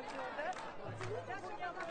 yazıyordu.